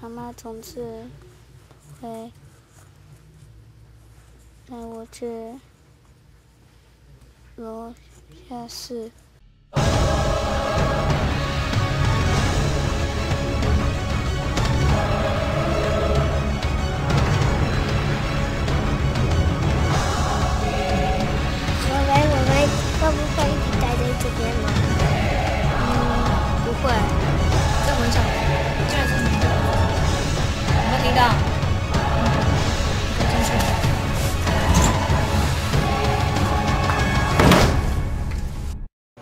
妈妈从此会带我去楼下是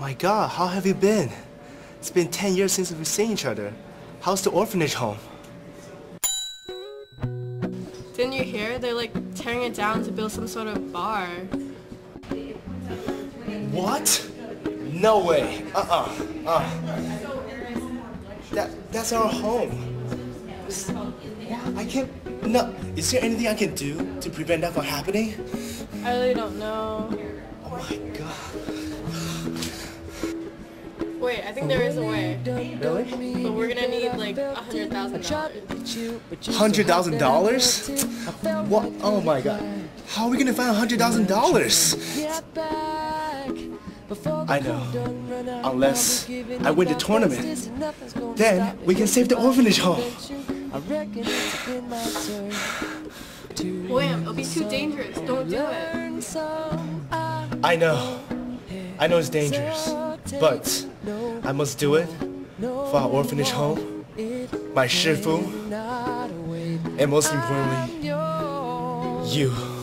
My God, how have you been? It's been 10 years since we've seen each other. How's the orphanage home? Didn't you hear? They're like tearing it down to build some sort of bar. What? No way. Uh-uh. Uh. That, that's our home. I can't... No. Is there anything I can do to prevent that from happening? I really don't know. Oh my God. Think there is a way. Really? But we're gonna need like a hundred thousand dollars. Hundred thousand dollars? What? Oh my God. How are we gonna find a hundred thousand dollars? I know. Unless I win the tournament. Then we can save the orphanage home. William, it'll be too dangerous. Don't do it. I know. I know it's dangerous. But I must do it for our orphanage home, my Shifu, and most importantly, you.